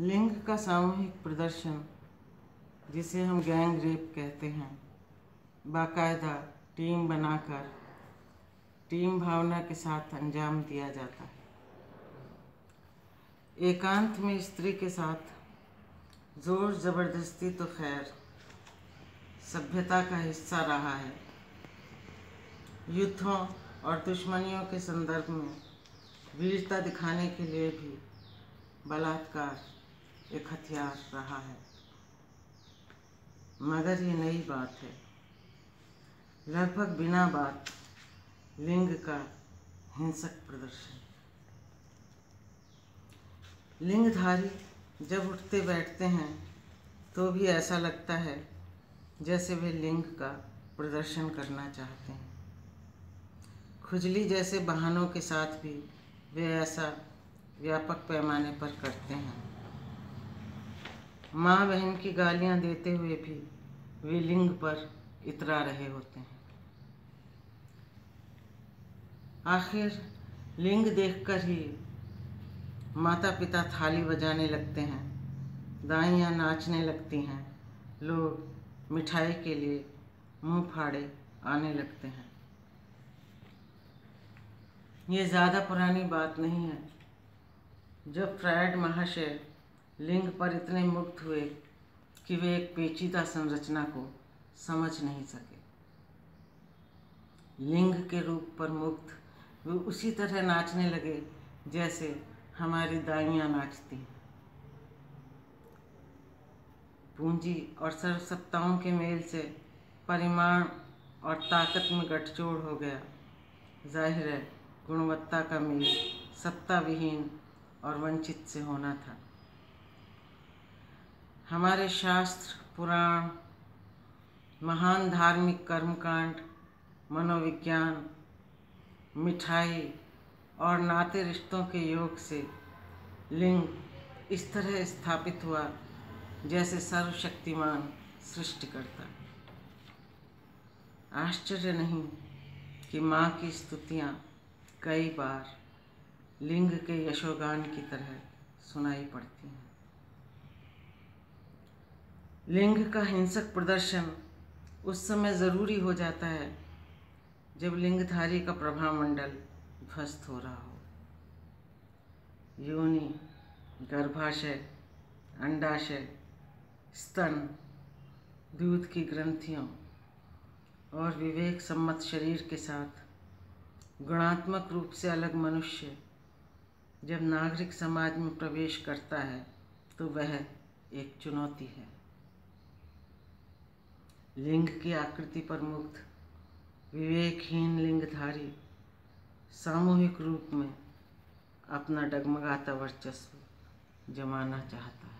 लिंग का सामूहिक प्रदर्शन, जिसे हम गैंग रेप कहते हैं, बाकायदा टीम बनाकर, टीम भावना के साथ अंजाम दिया जाता है। एकांत में स्त्री के साथ ज़ोर ज़बरदस्ती तो खैर, सभ्यता का हिस्सा रहा है। युद्धों और दुश्मनियों के संदर्भ में वीरता दिखाने के लिए भी बलात्कार एक हथियार रहा है। मगर ये नई बात है। लगभग बिना बात, लिंग का हिंसक प्रदर्शन। लिंगधारी जब उठते बैठते हैं तो भी ऐसा लगता है, जैसे वे लिंग का प्रदर्शन करना चाहते हैं। खुजली जैसे बहानों के साथ भी वे ऐसा व्यापक पैमाने पर करते हैं। माँ बहन की गालियाँ देते हुए भी वे लिंग पर इतरा रहे होते हैं। आखिर लिंग देखकर ही माता पिता थाली बजाने लगते हैं, दाइयाँ नाचने लगती हैं, लोग मिठाई के लिए मुँह फाड़े आने लगते हैं। ये ज़्यादा पुरानी बात नहीं है। जब फ्रायड महाशय लिंग पर इतने मुक्त हुए कि वे एक पेचीदा संरचना को समझ नहीं सके। लिंग के रूप पर मुक्त, वे उसी तरह नाचने लगे जैसे हमारी दाइयाँ नाचती। हैं पूंजी और सर्वसत्ताओं के मेल से परिमाण और ताकत में गठजोड़ हो गया। ज़ाहिर है, गुणवत्ता का मेल सत्ता विहीन और वंचित से होना था। हमारे शास्त्र, पुराण, महान धार्मिक कर्मकांड, मनोविज्ञान, मिठाई और नाते रिश्तों के योग से लिंग इस तरह स्थापित हुआ जैसे सर्वशक्तिमान सृष्टिकर्ता। आश्चर्य नहीं कि माँ की स्तुतियाँ कई बार लिंग के यशोगान की तरह सुनाई पड़ती हैं। लिंग का हिंसक प्रदर्शन उस समय ज़रूरी हो जाता है जब लिंगधारी का प्रभाव मंडल ध्वस्त हो रहा हो। योनि, गर्भाशय, अंडाशय, स्तन, दूध की ग्रंथियों और विवेक सम्मत शरीर के साथ गुणात्मक रूप से अलग मनुष्य जब नागरिक समाज में प्रवेश करता है तो वह एक चुनौती है। लिंग की आकृति पर मुक्त, विवेकहीन लिंगधारी, सामूहिक रूप में अपना डगमगाता वर्चस्व जमाना चाहता है।